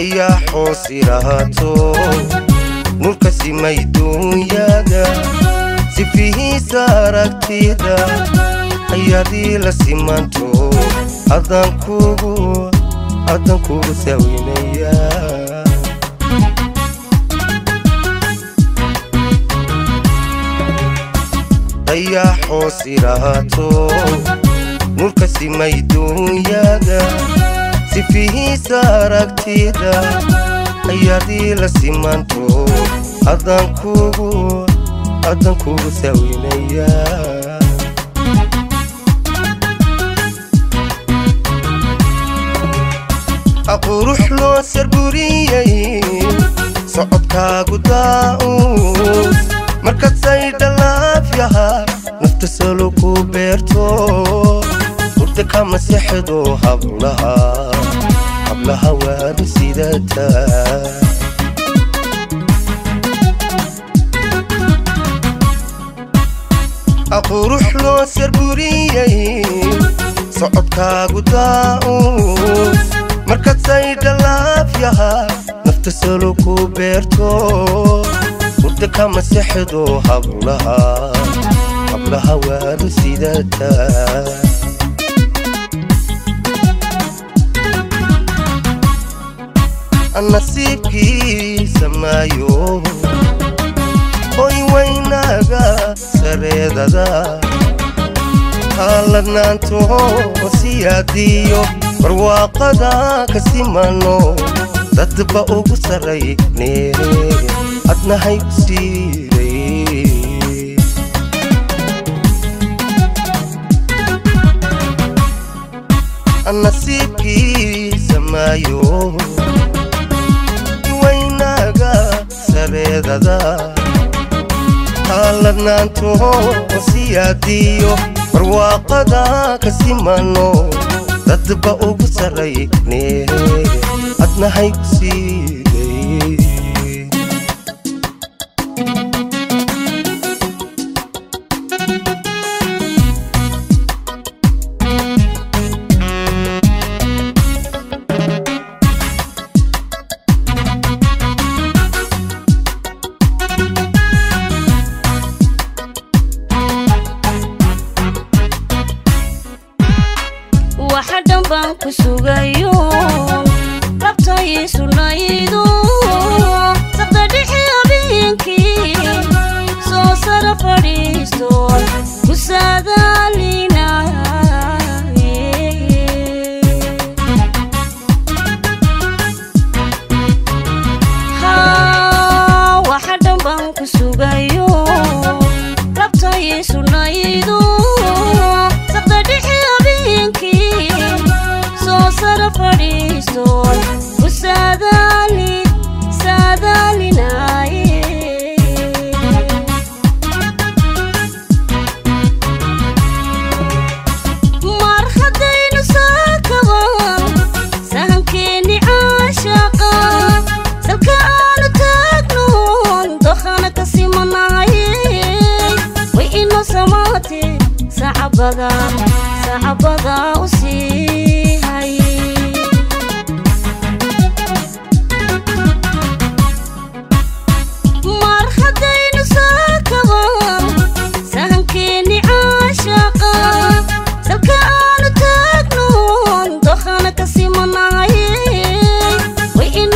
dayaxoo siraato nurka simay duunyada sifihiisa aragtida. Ayaadii la simanto. Adan kugu sawiynaya dayaxoo siraato nurka simay duunyada sifihiisa aragtida ayaadii la simanto adan kugu sawiynaya aqurux loo sarburiyey socodkaagu daa'uus markasay dhalaafyaha nafta salo ku beerto hurda ka masexdo hablaha bahawaan sidata aquu rux loo sarburiyey socodkaagu daa'u markadsaydha laafyaha nafta salo ku beerto hurda kama sexdo hablaha hablaha waana sidata nasiibkiisa maayo. Hoy waynaga sareedada. Haaladnaanto siyaadiyo barwaaqada ka simano dadba ugu sarrayne adnahay ku siiray nasiibkiisa maayo siiday waxa dhan baan ku sugayo. Labtay sunaydu saqda dhixi habeenkii soo sara fadhiisto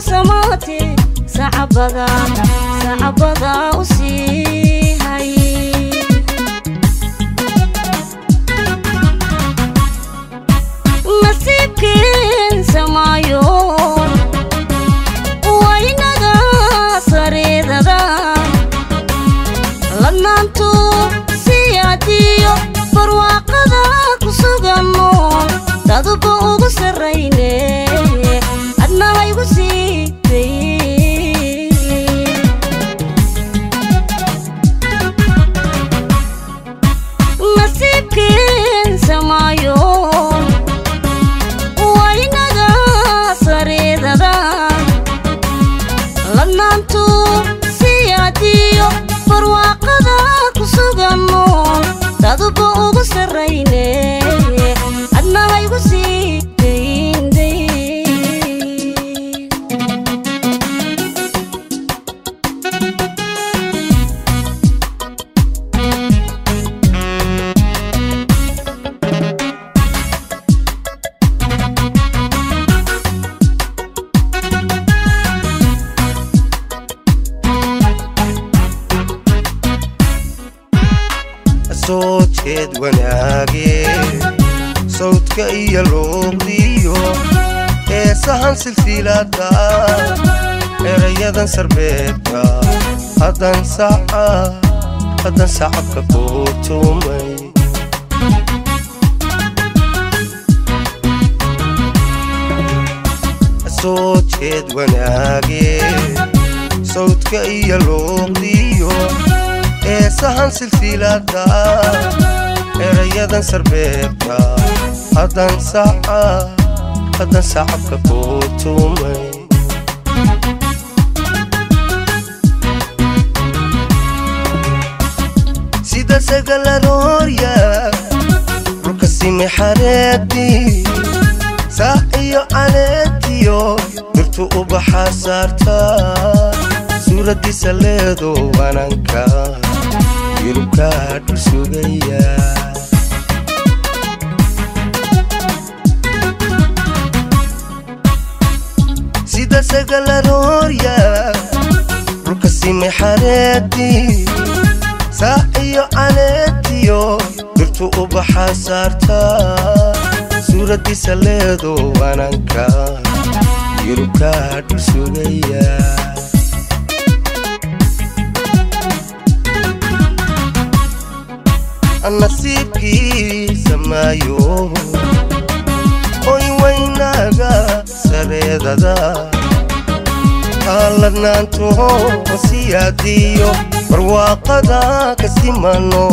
samaate sacabada sacabada u sii barwaaqada ku suganno daduba ugu sarrayne adna haygu sii soo jeed wanaagee sawdka iyo luuqdiyo heesahan silsilada erayadan saca haddan sacabka ku tumay soo jeed wanaagee sawdka iyo luuqdiyo heesahan silsilada erayadan sarbeebka haddan saca haddan sacabka ku tumay sida sagalaroorya dhulka simi xareedii saac iyo caleetiyo dirtu ubaxaa saartaa suuraddiisa leedo wananka yurubkaa dhul sugaya sida sagalaroorya dhulka simi xareedii saac iyo caleetiyo dirtu ubaxaa saartaa suuraddiisa leedo dhul sugaya nasiibkiisa maayo oy waynaga sareedada haaladnaanto siyaadiyo barwaaqada ka simano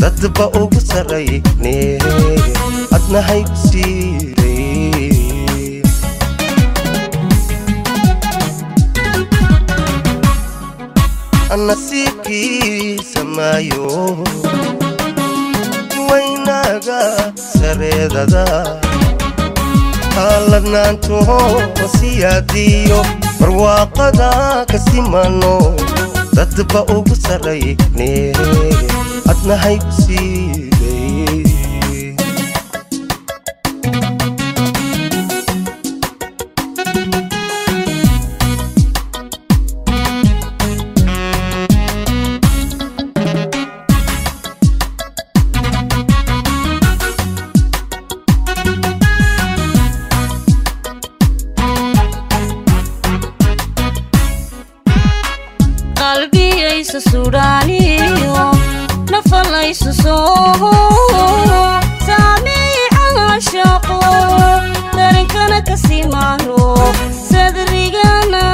dadba ugu sarrayne adnahay siiray nasiibkiisa maayo waynaga sareedada haaladnaanto siyaadiyo barwaaqada ka simano dadba ugu sarrayne adnahay ku isu soo saameeye cawaashaqo darinkana ka sii maaro sadrigana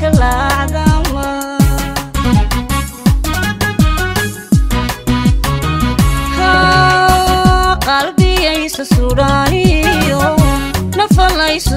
kalaacdama qalbiya isu sudhaaniyo nafalaysu